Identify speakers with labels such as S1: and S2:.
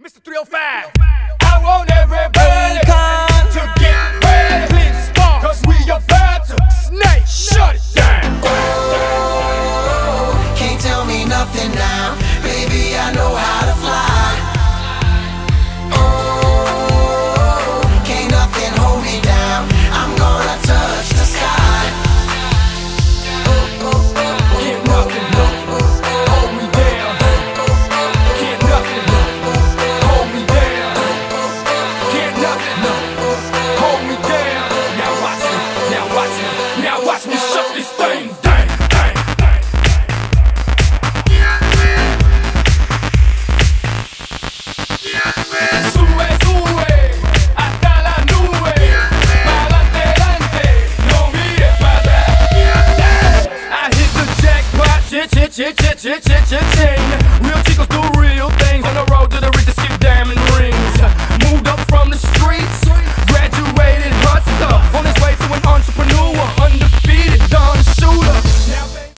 S1: Mr. 305. I want everybody to get ready. Clean spark, cause we about to snake shut it down.
S2: Can't tell me nothing now, baby. I know how
S1: chit chit chit chit chit chit chit. Real chicos do real